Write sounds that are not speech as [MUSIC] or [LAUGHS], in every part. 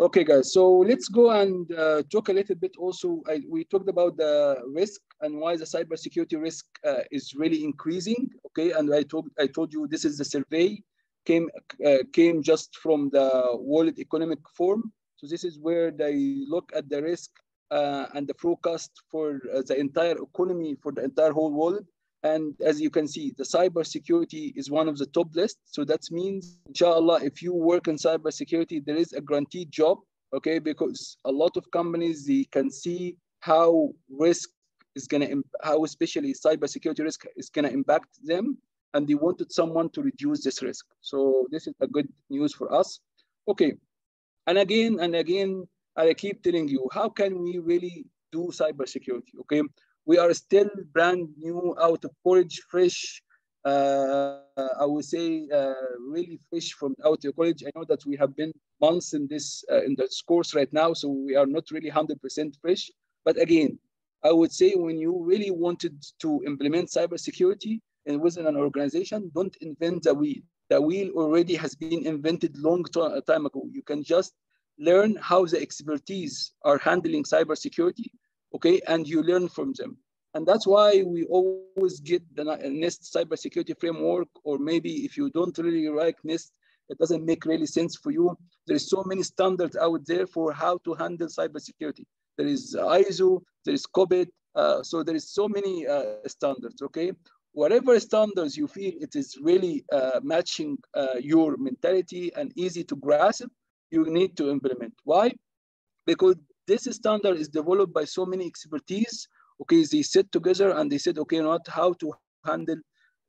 Okay, guys. So let's go and uh, talk a little bit. Also, I, we talked about the risk and why the cybersecurity risk uh, is really increasing. Okay, and I told I told you this is the survey came uh, came just from the World Economic Forum. So this is where they look at the risk uh, and the forecast for uh, the entire economy for the entire whole world. And as you can see, the cybersecurity is one of the top list. So that means, inshallah, if you work in cybersecurity, there is a guaranteed job, okay? Because a lot of companies, they can see how risk is gonna, how especially cybersecurity risk is gonna impact them. And they wanted someone to reduce this risk. So this is a good news for us. Okay, and again and again, I keep telling you, how can we really do cybersecurity, okay? We are still brand new out of college, fresh. Uh, I would say uh, really fresh from out of college. I know that we have been months in this uh, in this course right now, so we are not really 100% fresh. But again, I would say when you really wanted to implement cybersecurity and within an organization, don't invent the wheel. The wheel already has been invented long time ago. You can just learn how the expertise are handling cybersecurity okay, and you learn from them. And that's why we always get the NIST cybersecurity framework, or maybe if you don't really like NIST, it doesn't make really sense for you. There is so many standards out there for how to handle cybersecurity. There is ISO, there is COBIT, uh, so there is so many uh, standards, okay? Whatever standards you feel it is really uh, matching uh, your mentality and easy to grasp, you need to implement. Why? Because this standard is developed by so many expertise. Okay, they sit together and they said, okay, not how to handle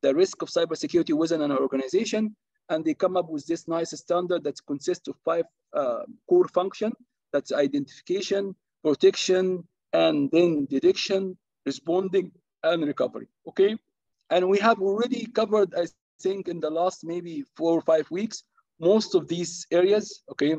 the risk of cybersecurity within an organization. And they come up with this nice standard that consists of five uh, core function. That's identification, protection, and then detection, responding, and recovery. Okay, and we have already covered, I think, in the last maybe four or five weeks, most of these areas. Okay,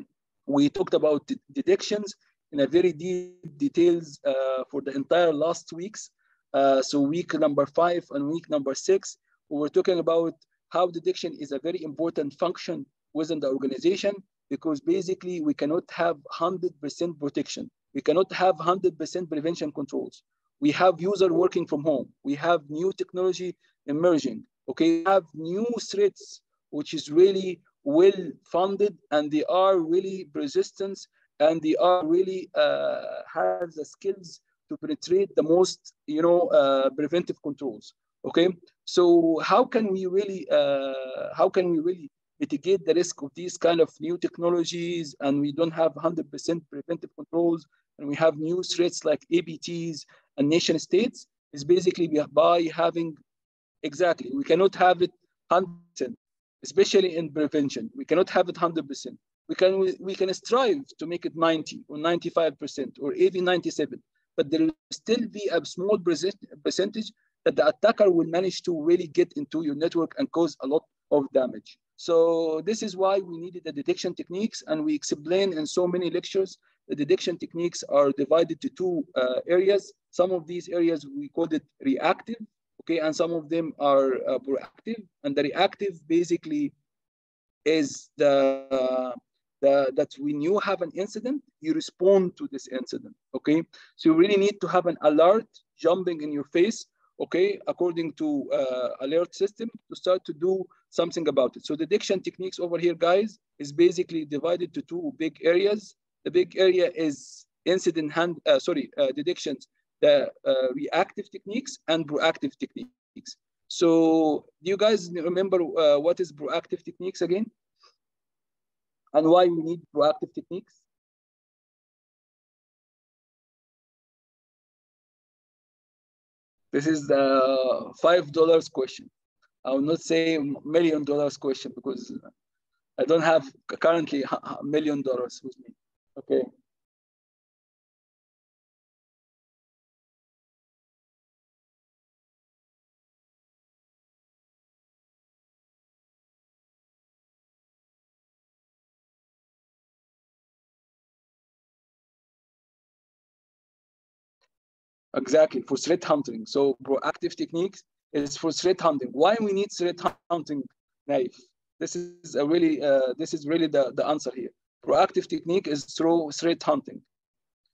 we talked about detections in a very deep details uh, for the entire last weeks. Uh, so week number five and week number six, we were talking about how detection is a very important function within the organization because basically we cannot have 100% protection. We cannot have 100% prevention controls. We have user working from home. We have new technology emerging. Okay, we have new threats, which is really well funded and they are really persistent and they are really uh, have the skills to penetrate the most, you know, uh, preventive controls. Okay, so how can we really, uh, how can we really mitigate the risk of these kind of new technologies and we don't have 100% preventive controls and we have new threats like APTs and nation states is basically by having, exactly, we cannot have it 100%, especially in prevention. We cannot have it 100% we can we can strive to make it 90 or 95 percent or even 97 but there will still be a small percentage that the attacker will manage to really get into your network and cause a lot of damage. So this is why we needed the detection techniques and we explain in so many lectures the detection techniques are divided to two uh, areas. Some of these areas we called it reactive okay and some of them are uh, proactive. And the reactive basically is the uh, the, that when you have an incident, you respond to this incident, okay? So you really need to have an alert jumping in your face, okay, according to uh, alert system to start to do something about it. So the detection techniques over here, guys, is basically divided to two big areas. The big area is incident hand, uh, sorry, uh, detections, the uh, reactive techniques and proactive techniques. So do you guys remember uh, what is proactive techniques again? And why we need proactive techniques. This is the five dollars question. I will not say million dollars question because I don't have currently a million dollars with me. Okay. Exactly, for threat hunting. So proactive techniques is for threat hunting. Why we need threat hunting, Naif? This is a really, uh, this is really the, the answer here. Proactive technique is through threat hunting.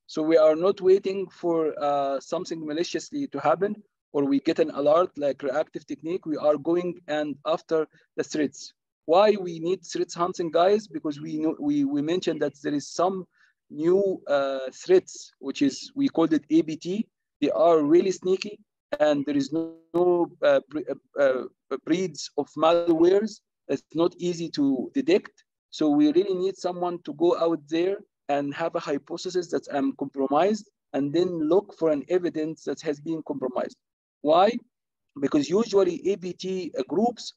So we are not waiting for uh, something maliciously to happen or we get an alert like reactive technique. We are going and after the threats. Why we need threats hunting, guys? Because we know we, we mentioned that there is some new uh, threats, which is we called it APT. They are really sneaky, and there is no, no uh, uh, breeds of malwares. It's not easy to detect. So we really need someone to go out there and have a hypothesis that I'm compromised, and then look for an evidence that has been compromised. Why? Because usually APT groups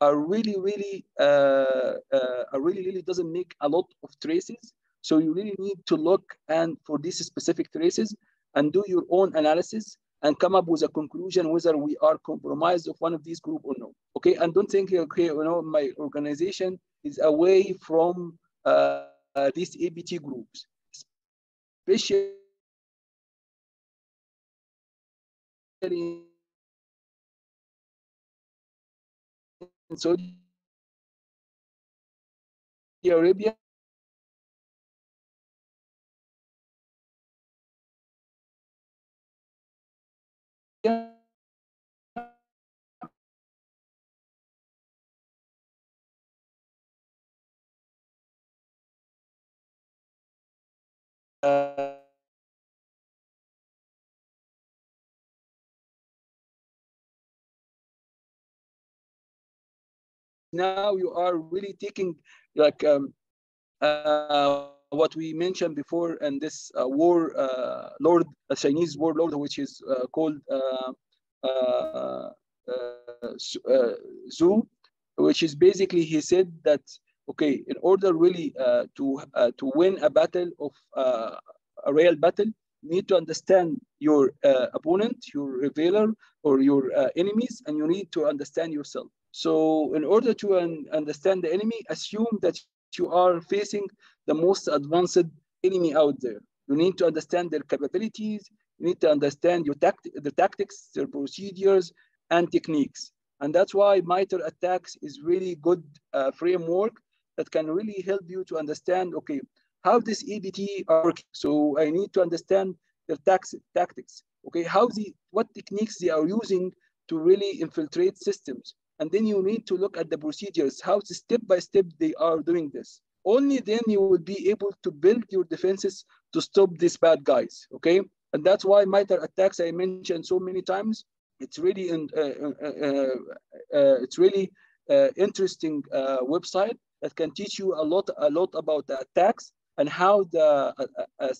are really, really, uh, uh, really, really doesn't make a lot of traces. So you really need to look and for these specific traces and do your own analysis and come up with a conclusion whether we are compromised of one of these group or no. Okay, and don't think okay, you know, my organization is away from uh, uh, these APT groups, especially in Saudi Arabia. Now you are really taking like um, uh, what we mentioned before and this uh, war uh, lord a chinese warlord which is uh, called uh, uh, Zhu, which is basically he said that okay in order really to to win a battle of a real battle you need to understand your opponent your revealer or your enemies and you need to understand yourself. So in order to un understand the enemy, assume that you are facing the most advanced enemy out there. You need to understand their capabilities. You need to understand your tact the tactics, their procedures, and techniques. And that's why MITRE ATT&CKS is really good uh, framework that can really help you to understand, okay, how this APT are. So I need to understand their tactics. Okay, how the what techniques they are using to really infiltrate systems and then you need to look at the procedures, how step by step they are doing this. Only then you will be able to build your defenses to stop these bad guys, okay? And that's why MITRE ATT&CKS I mentioned so many times. It's really, in, uh, uh, uh, uh it's really uh, interesting uh, website that can teach you a lot, a lot about the attacks and how the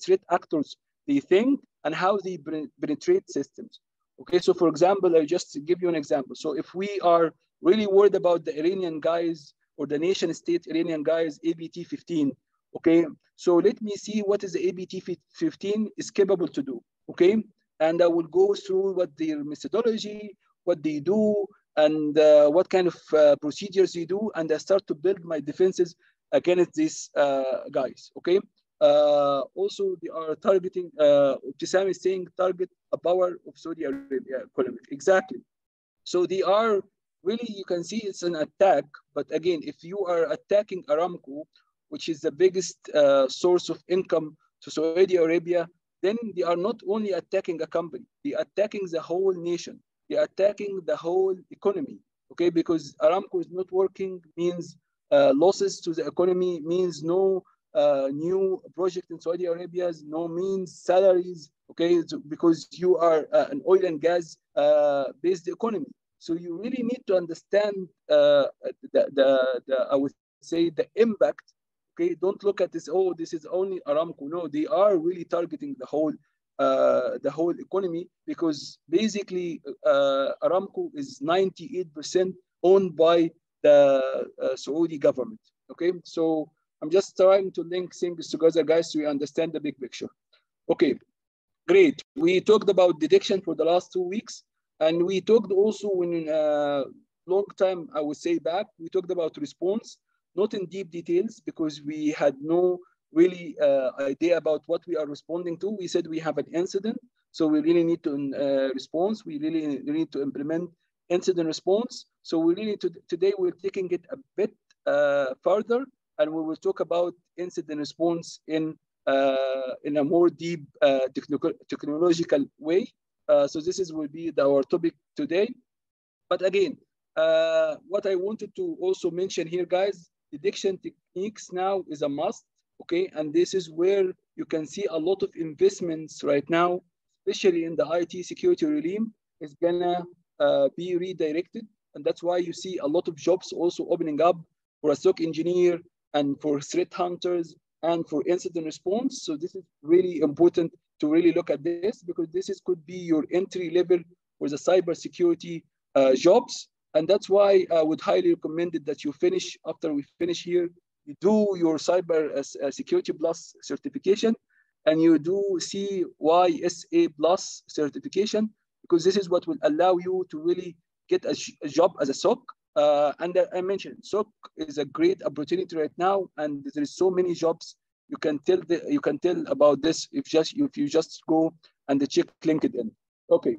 threat actors they think and how they penetrate systems. Okay, so for example, I just give you an example. So if we are really worried about the Iranian guys or the nation state Iranian guys, APT 15, okay? So let me see what is the APT 15 is capable to do, okay? And I will go through what their methodology, what they do, and uh, what kind of uh, procedures they do, and I start to build my defenses against these uh, guys, okay? Uh, also, they are targeting, uh, Ibtisam is saying target a power of Saudi Arabia. Exactly. So they are really, you can see it's an attack. But again, if you are attacking Aramco, which is the biggest uh, source of income to Saudi Arabia, then they are not only attacking a company, they are attacking the whole nation. They are attacking the whole economy. Okay, because Aramco is not working means uh, losses to the economy means no uh, new project in Saudi Arabia, no means salaries, okay, because you are uh, an oil and gas uh, based economy. So you really need to understand uh, the, the, the, I would say the impact, okay, don't look at this, oh, this is only Aramco. No, they are really targeting the whole uh, the whole economy because basically uh, Aramco is 98% owned by the uh, Saudi government. Okay, so I'm just trying to link things together, guys, so we understand the big picture. Okay, great. We talked about detection for the last two weeks, and we talked also in a uh, long time, I would say back, we talked about response, not in deep details because we had no really uh, idea about what we are responding to. We said we have an incident, so we really need to uh, response. We really need to implement incident response. So we really to, today we're taking it a bit uh, further and we will talk about incident response in uh, in a more deep uh, technological way. Uh, so this is will be the, our topic today. But again, uh, what I wanted to also mention here, guys, detection techniques now is a must. Okay, and this is where you can see a lot of investments right now, especially in the IT security realm, is gonna uh, be redirected, and that's why you see a lot of jobs also opening up for a SOC engineer and for threat hunters and for incident response. So this is really important to really look at this because this is could be your entry level for the cybersecurity uh, jobs. And that's why I would highly recommend it that you finish after we finish here, you do your cyber uh, security plus certification and you do CYSA plus certification because this is what will allow you to really get a, a job as a SOC uh, and I mentioned SOC is a great opportunity right now, and there is so many jobs. You can tell the, you can tell about this if just if you just go and check LinkedIn. Okay,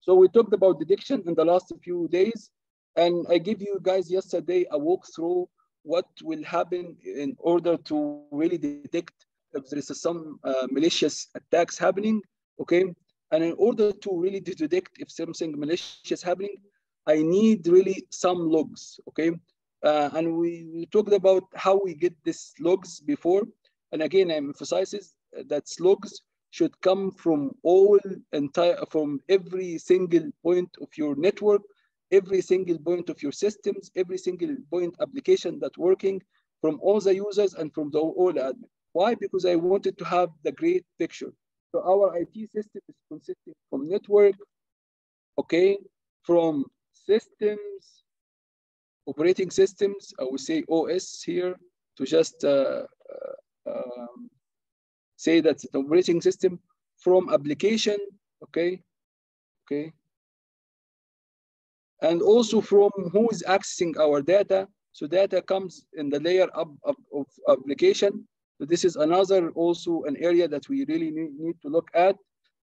so we talked about detection in the last few days, and I gave you guys yesterday a walkthrough what will happen in order to really detect if there is some uh, malicious attacks happening. Okay, and in order to really detect if something malicious happening, I need really some logs, okay? Uh, and we, we talked about how we get these logs before. And again, I emphasizes that logs should come from all entire, from every single point of your network, every single point of your systems, every single point application that working from all the users and from the all admin. Why? Because I wanted to have the great picture. So our IT system is consisting from network, okay, from systems, operating systems, I would say OS here to just uh, uh, um, say that the operating system from application, okay, okay, and also from who is accessing our data. So data comes in the layer of, of, of application. So this is another also an area that we really need, need to look at.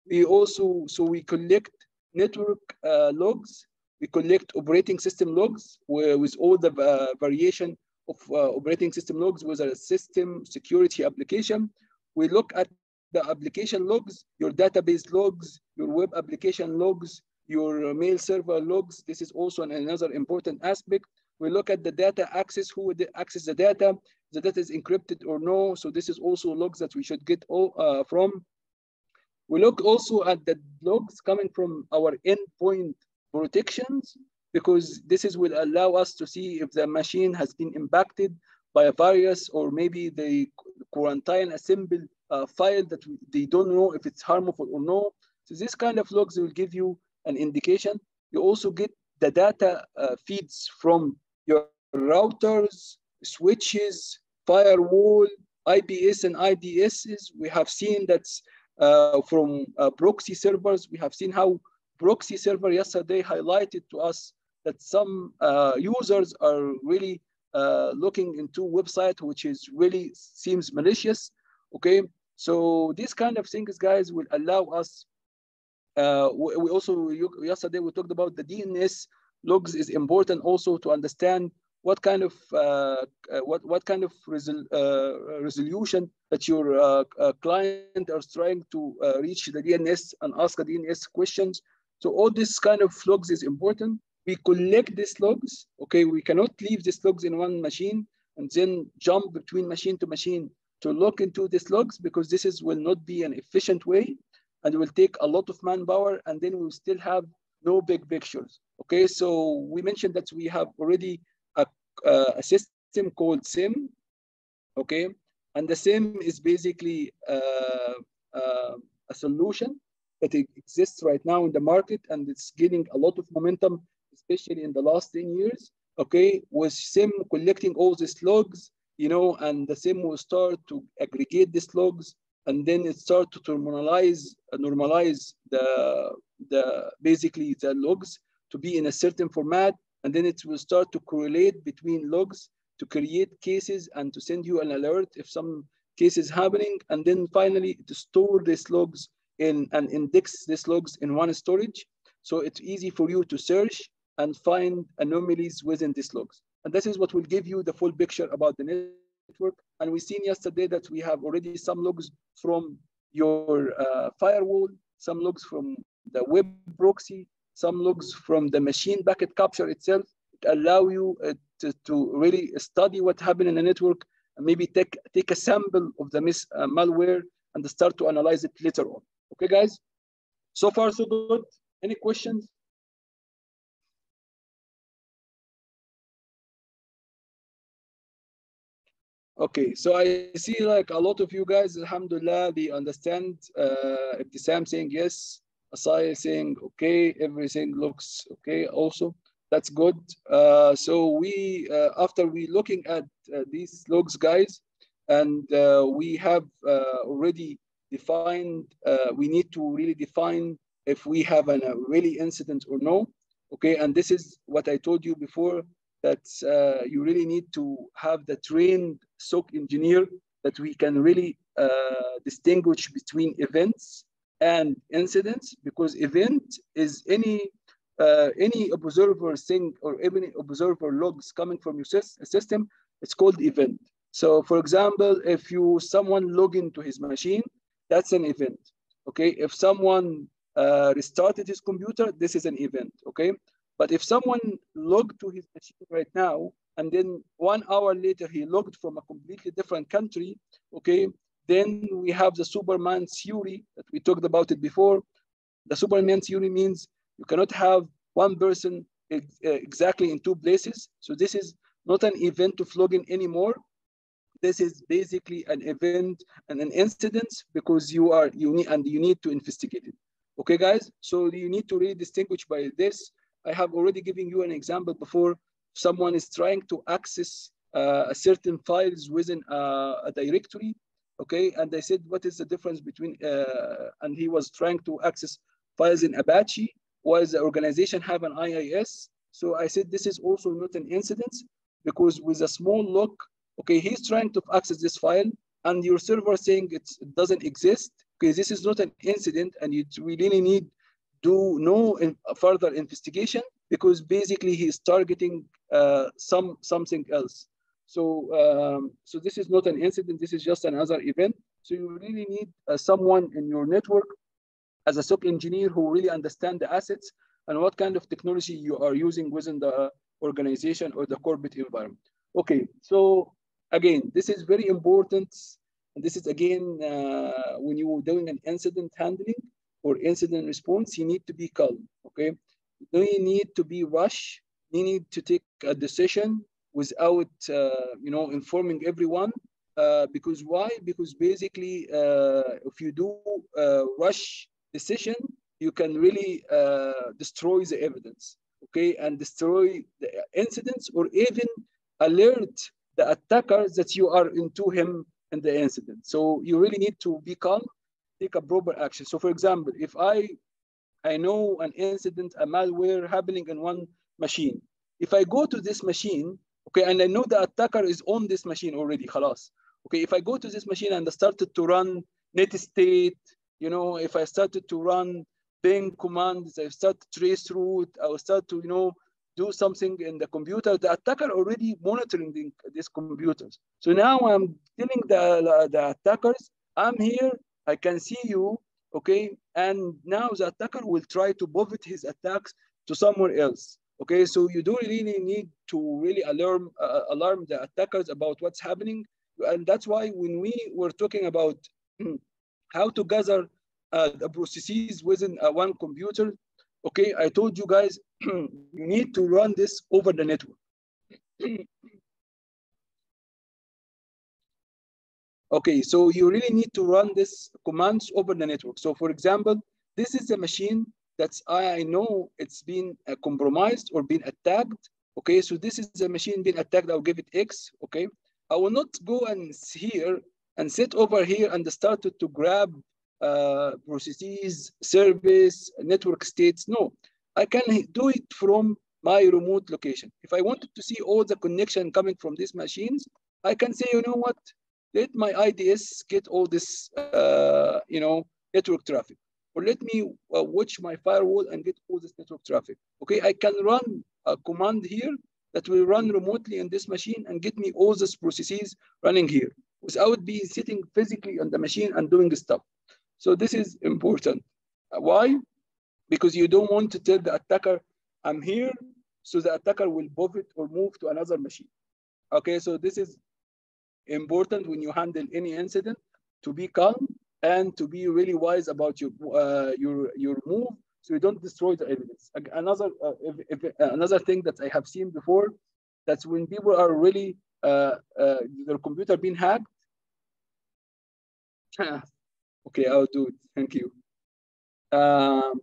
We also, so we collect network uh, logs we collect operating system logs with all the uh, variation of uh, operating system logs with a system security application. We look at the application logs, your database logs, your web application logs, your mail server logs. This is also an, another important aspect. We look at the data access, who would access the data, the data is encrypted or no. So this is also logs that we should get all, uh, from. We look also at the logs coming from our endpoint protections because this is will allow us to see if the machine has been impacted by a virus or maybe the quarantine assemble uh, file that they don't know if it's harmful or no. So this kind of logs will give you an indication. You also get the data uh, feeds from your routers, switches, firewall, IPS and IDSs. We have seen that uh, from uh, proxy servers, we have seen how proxy server yesterday highlighted to us that some uh, users are really uh, looking into website which is really seems malicious. Okay, so these kind of things, guys, will allow us. Uh, we, also yesterday we talked about the DNS logs is important also to understand what kind of uh, uh, what what kind of resol uh, resolution that your uh, uh, client is trying to uh, reach the DNS and ask the DNS questions. So all this kind of logs is important. We collect these logs. Okay, we cannot leave these logs in one machine and then jump between machine to machine to look into these logs because this is will not be an efficient way and will take a lot of manpower and then we'll still have no big pictures. Okay, so we mentioned that we have already a, uh, a system called SIEM, Okay, and the SIEM is basically uh, uh, a solution that it exists right now in the market and it's gaining a lot of momentum, especially in the last 10 years, okay, with SIEM collecting all these logs, you know, and the SIEM will start to aggregate these logs and then it start to normalize, uh, normalize the, the, basically the logs to be in a certain format and then it will start to correlate between logs to create cases and to send you an alert if some case is happening and then finally to store these logs in and index these logs in one storage. So it's easy for you to search and find anomalies within these logs. And this is what will give you the full picture about the network. And we seen yesterday that we have already some logs from your uh, firewall, some logs from the web proxy, some logs from the machine packet capture itself. It allow you uh, to, to really study what happened in the network and maybe take, take a sample of the mis, uh, malware and start to analyze it later on. Okay, guys? So far, so good. Any questions? Okay, so I see like a lot of you guys, alhamdulillah, they understand. Uh, Ibtisam saying yes, Asai saying okay, everything looks okay also. That's good. Uh, so we, uh, after we looking at uh, these logs, guys, and uh, we have uh, already defined, uh, we need to really define if we have an, a really incident or no. Okay, and this is what I told you before, that you really need to have the trained SOC engineer that we can really distinguish between events and incidents because event is any uh, any observer thing or any observer logs coming from your system, it's called event. So for example, if you someone log into his machine, that's an event. Okay, if someone uh, restarted his computer, this is an event. Okay, but if someone logged to his machine right now and then one hour later he logged from a completely different country, okay, then we have the Superman theory that we talked about it before. The Superman theory means you cannot have one person ex exactly in two places. So this is not an event of login anymore. This is basically an event and an incident because you are you need and you need to investigate it. Okay, guys. So you need to really distinguish by this. I have already given you an example before. Someone is trying to access uh, a certain files within a, a directory okay and i said what is the difference between uh, and he was trying to access files in apache while the organization have an iis so i said this is also not an incident because with a small lock okay he's trying to access this file and your server saying it doesn't exist okay this is not an incident and you really need do no in, further investigation because basically he's targeting uh, some something else so, um, so this is not an incident. This is just another event. So you really need uh, someone in your network as a SOC engineer who really understand the assets and what kind of technology you are using within the organization or the corporate environment. Okay, so again, this is very important. And this is again, uh, when you're doing an incident handling or incident response, you need to be calm, okay? You need to be rush. You need to take a decision without uh, you know informing everyone uh, because why because basically uh, if you do rush decision you can really destroy the evidence okay and destroy the incidents or even alert the attacker that you are into him in the incident. So you really need to be calm, take a proper action. So for example, if I I know an incident, a malware happening in one machine. If I go to this machine, okay, and I know the attacker is on this machine already, halas. Okay, if I go to this machine and I started to run netstat, you know, if I started to run ping commands, I start to trace route, I will start to, you know, do something in the computer, the attacker already monitoring the, these computers. So now I'm telling the, the attackers, I'm here, I can see you, okay? And now the attacker will try to pivot his attacks to somewhere else. Okay, so you do really need to really alarm uh, alarm the attackers about what's happening, and that's why when we were talking about how to gather uh, the processes within uh, one computer, okay, I told you guys you [CLEARS THROAT] need to run this over the network. [CLEARS THROAT] okay, so you really need to run this commands over the network. So for example, this is a machine that's I know it's been uh, compromised or been attacked. Okay, so this is a machine being attacked. I'll give it X. Okay, I will not go and here and sit over here and start to, to grab uh, processes, service, network states. No, I can do it from my remote location. If I wanted to see all the connection coming from these machines, I can say, you know what, let my IDS get all this, uh, you know, network traffic or let me uh, watch my firewall and get all this network traffic. Okay, I can run a command here that will run remotely in this machine and get me all these processes running here without being sitting physically on the machine and doing the stuff. So this is important. Why? Because you don't want to tell the attacker, I'm here, so the attacker will pivot or move to another machine. Okay, so this is important when you handle any incident to be calm and to be really wise about your uh, your your move so you don't destroy the evidence. Another uh, if, if, uh, another thing that I have seen before, that's when people are really uh, uh their computer being hacked. [LAUGHS] okay, I'll do it. Thank you. Um,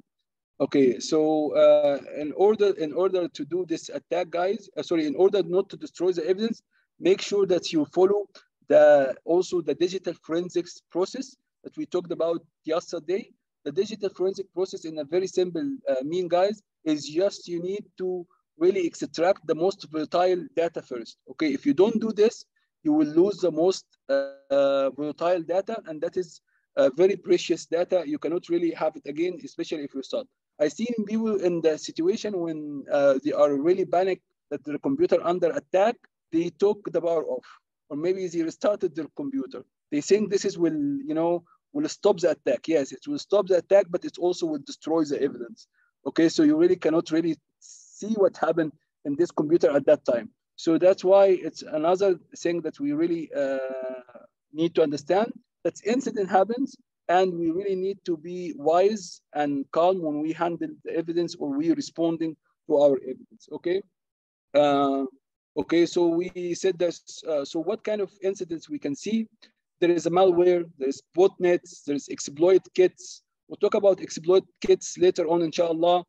okay, so uh, in order in order to do this attack, guys, sorry, in order not to destroy the evidence, make sure that you follow the also the digital forensics process that we talked about yesterday. The digital forensic process in a very simple uh, mean, guys, is just you need to really extract the most volatile data first. Okay, if you don't do this, you will lose the most uh, volatile data, and that is uh, very precious data. You cannot really have it again, especially if you start. I seen people in the situation when uh, they are really panicked that their computer under attack, they took the power off, or maybe they restarted their computer. They think this is will, you know, will stop the attack. Yes, it will stop the attack, but it also will destroy the evidence. Okay, so you really cannot really see what happened in this computer at that time. So that's why it's another thing that we really uh, need to understand that incident happens and we really need to be wise and calm when we handle the evidence or we responding to our evidence, okay? Uh, okay, so we said this, uh, so what kind of incidents we can see? there is a malware, there's botnets, there's exploit kits. We'll talk about exploit kits later on, inshallah,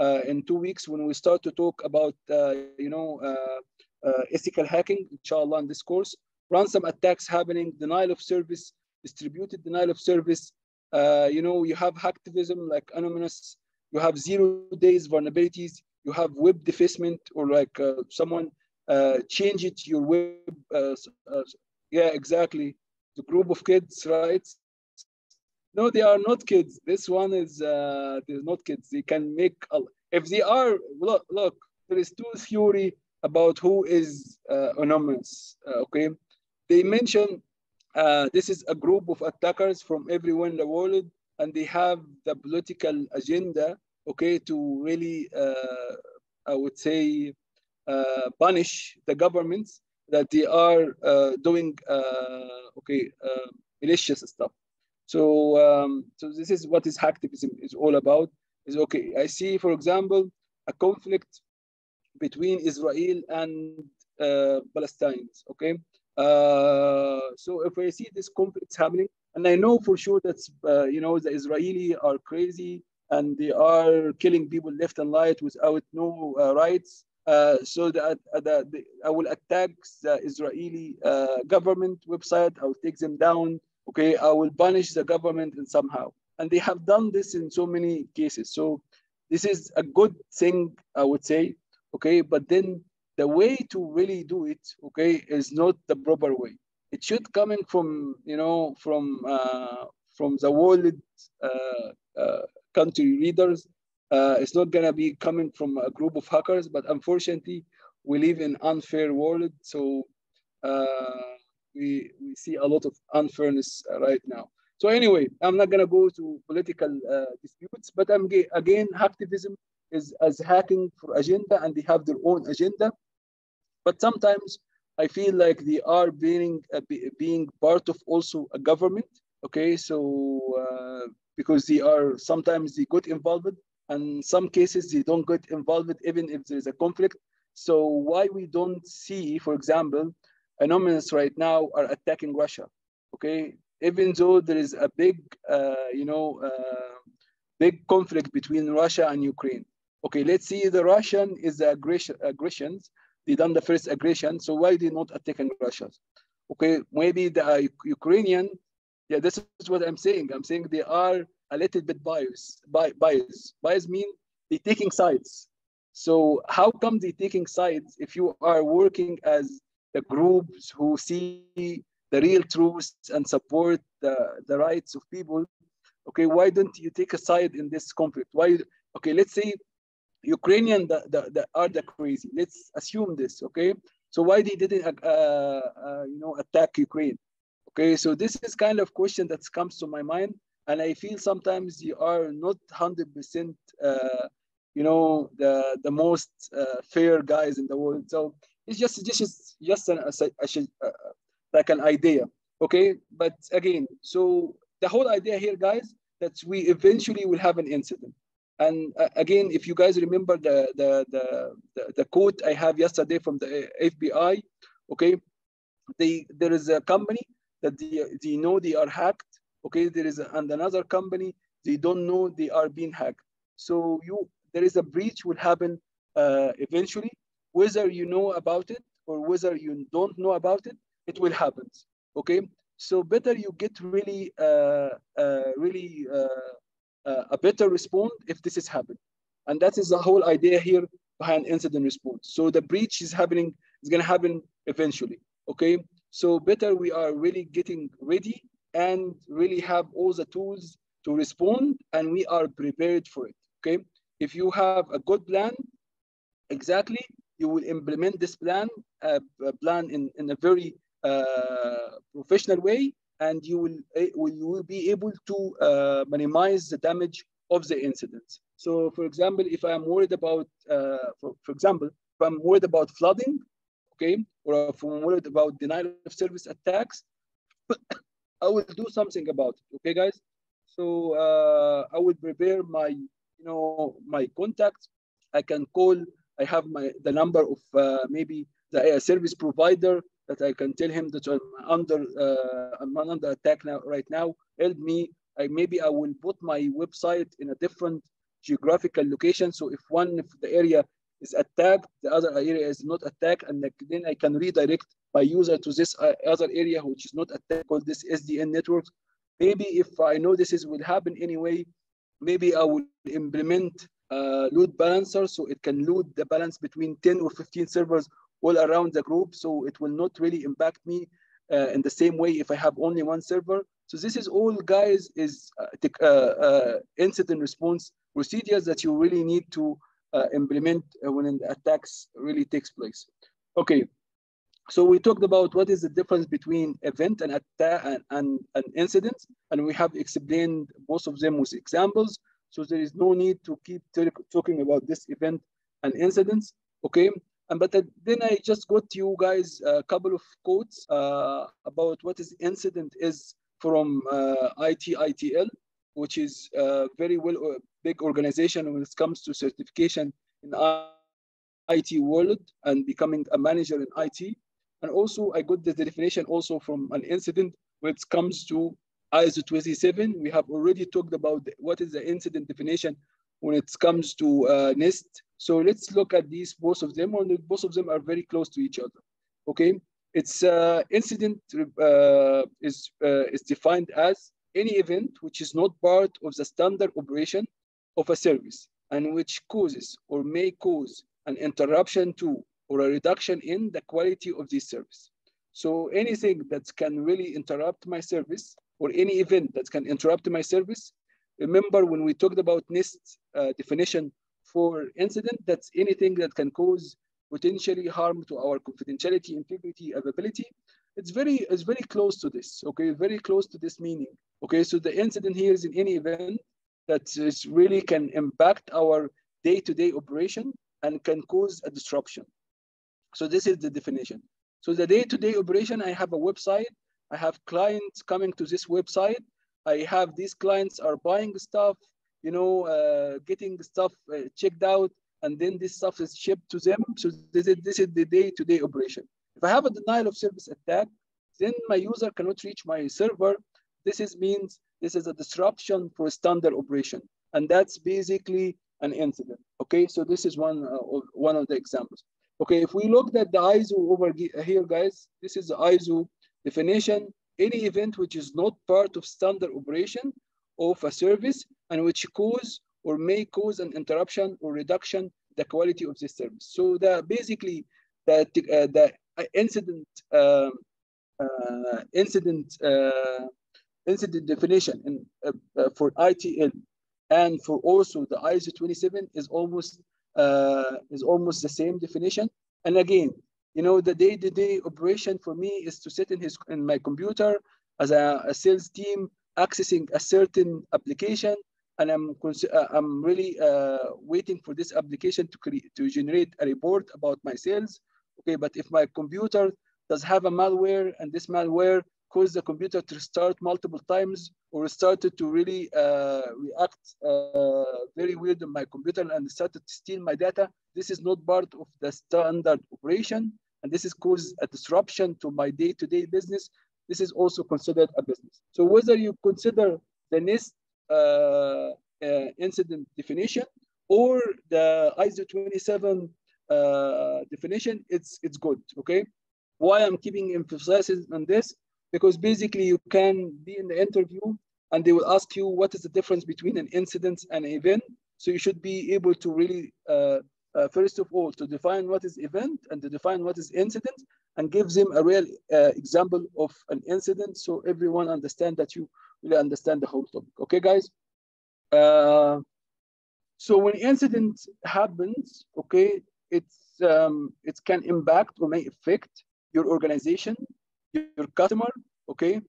uh, in two weeks when we start to talk about, uh, you know, uh, uh ethical hacking, inshallah, in this course. Ransom attacks happening, denial of service, distributed denial of service. Uh, you know, you have hacktivism like Anonymous, you have zero days vulnerabilities, you have web defacement or like uh, someone change it your web. yeah, exactly the group of kids, right? No, they are not kids. This one is uh, they're not kids. They can make a, if they are look look. There is two theory about who is uh, anonymous. Uh, okay, they mention uh, this is a group of attackers from everywhere in the world, and they have the political agenda. Okay, to really uh, I would say uh, punish the governments that they are uh, doing uh, okay uh, malicious stuff. So um, so this is what is hacktivism is all about. Is okay. I see, for example, a conflict between Israel and Palestinians. Okay. Uh, so if I see this conflict happening, and I know for sure that uh, you know the Israeli are crazy and they are killing people left and right without no rights. Uh, so that uh, the, I will attack the Israeli uh, government website. I will take them down. Okay, I will punish the government and somehow. And they have done this in so many cases. So this is a good thing, I would say. Okay, but then the way to really do it, okay, is not the proper way. It should coming from you know from uh, from the world uh, country leaders uh, it's not gonna be coming from a group of hackers, but unfortunately, we live in unfair world, so uh, we we see a lot of unfairness right now. So anyway, I'm not gonna go to political uh, disputes, but I'm again hacktivism is as hacking for agenda, and they have their own agenda. But sometimes I feel like they are being uh, be, being part of also a government. Okay, so uh, because they are sometimes they get involved and some cases they don't get involved even if there is a conflict. So why we don't see, for example, anonymous right now are attacking Russia, okay? Even though there is a big, uh, you know, uh, big conflict between Russia and Ukraine. Okay, let's see the Russian is the aggression, aggressions. They done the first aggression, so why they not attacking Russia? Okay, maybe the uh, Ukrainian, yeah, this is what I'm saying. I'm saying they are a little bit bias. Bias, bias mean they taking sides. So how come they taking sides if you are working as the groups who see the real truth and support the, the rights of people? Okay, why don't you take a side in this conflict? Why? Okay, let's say Ukrainian the, the, the, are the crazy. Let's assume this, okay? So why they didn't, uh, uh, you know, attack Ukraine? Okay, so this is kind of question that comes to my mind, and I feel sometimes you are not hundred percent, uh, you know, the the most uh, fair guys in the world. So it's just just is just an, a, a, like an idea, okay? But again, so the whole idea here, guys, that we eventually will have an incident. And uh, again, if you guys remember the, the, the, the, quote I have yesterday from the FBI, okay, they, there is a company that they, they know they are hacked, okay, there is a, and another company, they don't know they are being hacked. So you, there is a breach will happen uh, eventually, whether you know about it or whether you don't know about it, it will happen, okay? So better you get really, uh, uh, really uh, uh, a better response if this is happening. And that is the whole idea here behind incident response. So the breach is happening, is gonna happen eventually, okay? So better we are really getting ready and really have all the tools to respond and we are prepared for it, okay? If you have a good plan, exactly, you will implement this plan, uh, plan in, in a very uh, professional way and you will, eh, you will be able to uh, minimize the damage of the incident. So for example, if I'm worried about, uh, for, for example, if I'm worried about flooding, okay, or if I'm worried about denial of service attacks, [COUGHS] I will do something about it, okay guys? So uh, I will prepare my, you know, my contacts. I can call, I have my the number of uh, maybe the service provider that I can tell him that I'm under uh, I'm under attack now right now. Help me. I maybe I will put my website in a different geographical location. So if one if the area is attacked, the other area is not attacked, and then I can redirect my user to this uh, other area which is not attacked called this CDN network. Maybe if I know this is will happen anyway, maybe I will implement uh, load balancer so it can load the balance between 10 or 15 servers all around the group. So it will not really impact me uh, in the same way if I have only one server. So this is all, guys, is uh, uh, uh incident response procedures that you really need to uh, implement when an attacks really takes place. Okay, so we talked about what is the difference between event and attack and, and, and incident, and we have explained most of them with examples. So there is no need to keep talking about this event and incidents. Okay, and but then I just got to you guys a couple of quotes uh, about what is incident is from uh, ITIL, which is a very well uh, big organization when it comes to certification in IT world and becoming a manager in IT. And also I got the definition also from an incident when it comes to ISO 27. We have already talked about what is the incident definition when it comes to uh, NIST so let's look at these, both of them, and both of them are very close to each other. Okay, its uh, incident uh, is, uh, is defined as any event which is not part of the standard operation of a service and which causes or may cause an interruption to or a reduction in the quality of this service. So anything that can really interrupt my service or any event that can interrupt my service, remember when we talked about NIST uh, definition for incident that's anything that can cause potentially harm to our confidentiality, integrity, availability. It's very, it's very close to this, okay? Very close to this meaning, okay? So the incident here is in any event that is really can impact our day-to-day -day operation and can cause a disruption. So this is the definition. So the day-to-day -day operation, I have a website, I have clients coming to this website, I have these clients are buying stuff, you know, uh, getting stuff uh, checked out, and then this stuff is shipped to them. So this is, this is the day-to-day operation. If I have a denial of service attack, then my user cannot reach my server. This is means this is a disruption for standard operation. And that's basically an incident. Okay, so this is one, uh, of, one of the examples. Okay, if we looked at the ISO over here, guys, this is the ISO definition. Any event which is not part of standard operation of a service and which cause or may cause an interruption or reduction the quality of the service. So the basically the, uh, the incident um, uh, incident uh, incident definition in, uh, uh, for ITIL and for also the ISO 27 is almost uh, is almost the same definition. And again, you know, the day-to-day operation for me is to sit in his in my computer as a, a sales team accessing a certain application, and I'm uh, I'm really uh, waiting for this application to create to generate a report about my sales. Okay, but if my computer does have a malware and this malware caused the computer to start multiple times or started to really uh, react uh, very weird on my computer and started to steal my data. This is not part of the standard operation. And this is caused a disruption to my day-to-day -day business. This is also considered a business. So whether you consider the NIST uh, uh, incident definition or the ISO 27 uh, definition, it's, it's good, okay? Why I'm keeping emphasis on this, because basically you can be in the interview and they will ask you what is the difference between an incident and an event. So you should be able to really, uh, first of all, to define what is event and to define what is incident and give them a real uh, example of an incident so everyone understand that you really understand the whole topic. Okay, guys? Uh, so when incident happens, okay, it's um, it can impact or may affect your organization, your customer, okay?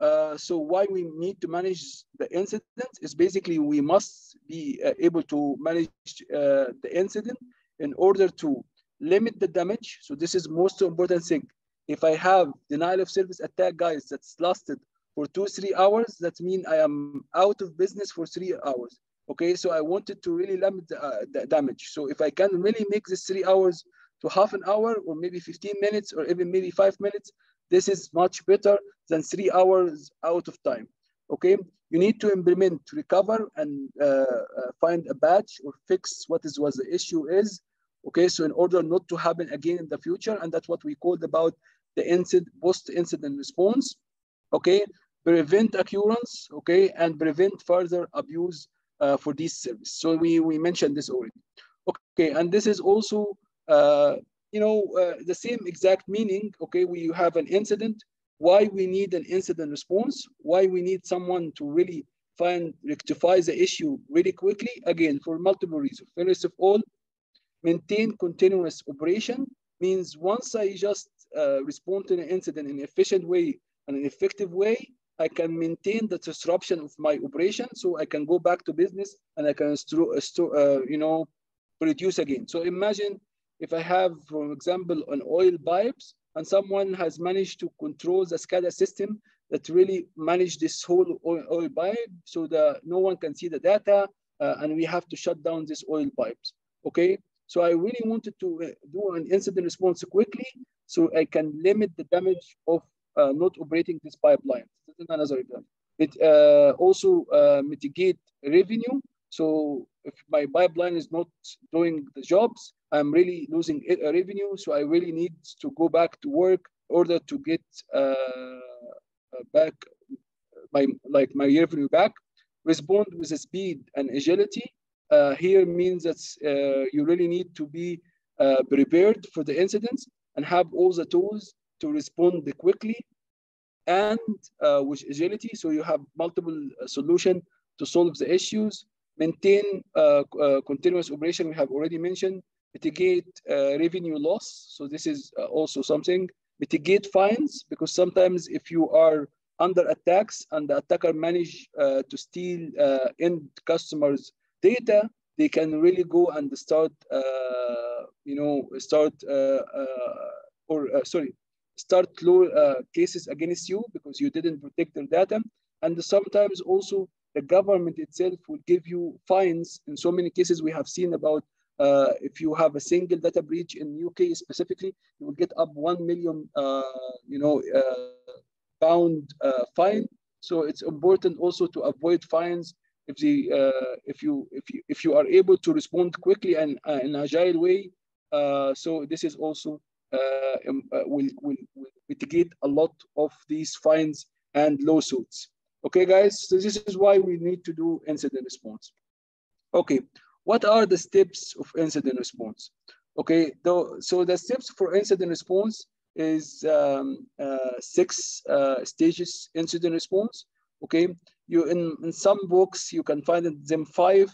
Uh, so why we need to manage the incident is basically we must be uh, able to manage uh, the incident in order to limit the damage. So this is most important thing. If I have denial of service attack guys that's lasted for two, three hours, that means I am out of business for three hours. Okay, so I wanted to really limit the, uh, the damage. So if I can really make this three hours to half an hour or maybe 15 minutes or even maybe five minutes, this is much better than three hours out of time. Okay, you need to implement, recover, and uh, uh, find a batch or fix what is what the issue is. Okay, so in order not to happen again in the future, and that's what we called about the incident post-incident response. Okay, prevent occurrence. Okay, and prevent further abuse uh, for these service. So we we mentioned this already. Okay, and this is also uh, you know, uh, the same exact meaning, okay, we have an incident, why we need an incident response, why we need someone to really find, rectify the issue really quickly, again, for multiple reasons. First of all, maintain continuous operation means once I just uh, respond to an incident in an efficient way and an effective way, I can maintain the disruption of my operation so I can go back to business and I can, uh, you know, produce again. So imagine if I have, for example, an oil pipes and someone has managed to control the SCADA system that really manage this whole oil, oil pipe so that no one can see the data uh, and we have to shut down these oil pipes, okay? So I really wanted to uh, do an incident response quickly so I can limit the damage of uh, not operating this pipeline. Another example. It uh, also uh, mitigate revenue. So if my pipeline is not doing the jobs, I'm really losing revenue. So I really need to go back to work in order to get uh, back my like my revenue back. Respond with speed and agility. Uh, here means that uh, you really need to be uh, prepared for the incidents and have all the tools to respond quickly and uh, with agility. So you have multiple solution to solve the issues. Maintain uh, uh, continuous operation, we have already mentioned. Mitigate revenue loss. So this is also something. Mitigate fines, because sometimes if you are under attacks and the attacker manage to steal end customers' data, they can really go and start, uh, you know, start uh, uh, or sorry, start law cases against you because you didn't protect their data. And sometimes also the government itself will give you fines. In so many cases, we have seen about uh, if you have a single data breach in UK specifically, you will get up one million, uh, you know, uh, pound fine. So it's important also to avoid fines if the uh, if you if you if you are able to respond quickly and uh, in agile way. Uh, so this is also um, will, will, will mitigate a lot of these fines and lawsuits. Okay guys so this is why we need to do incident response. Okay what are the steps of incident response okay so the steps for incident response is um, uh, six uh, stages incident response okay you in, in some books you can find them five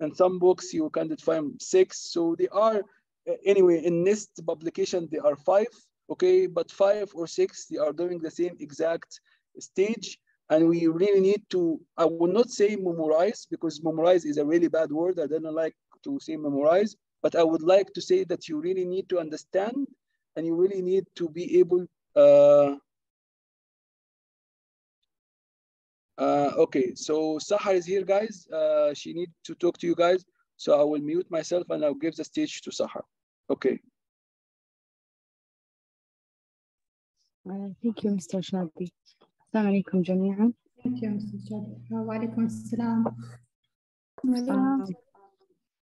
and some books you can find six. So they are anyway in NIST publication they are five. Okay, but five or six they are doing the same exact stage, and we really need to. I will not say memorize because memorize is a really bad word. I don't like to say memorize, but I would like to say that you really need to understand, and you really need to be able. Uh, Uh, okay, so Sahar is here, guys. Uh, she need to talk to you guys. So I will mute myself and I'll give the stage to Sahar. Okay. Uh, thank you, Mr. Shady. السلام عليكم جميعا. Uh, وعليكم السلام. Um,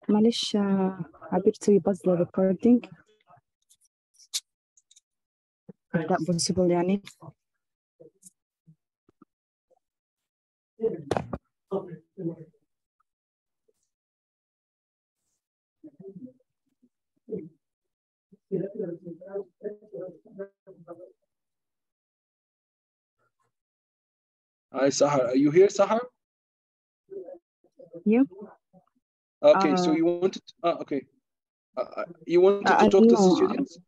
معلش آه، عبير تسوي باز ريكوردينج that بوسيبل يعني. Gracias. Hi, Sahar. Are you here, Sahar? Yeah. Okay, so Uh, you wanted, uh, okay. Uh, uh, you wanted Uh, to talk to students?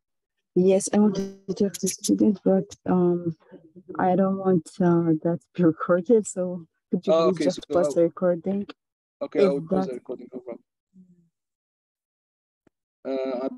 Yes, I want to talk to students, but um, I don't want uh, that to be recorded. So could you Oh, please okay, just so pause I'll- the recording? Okay, I will pause the recording, no problem. Uh,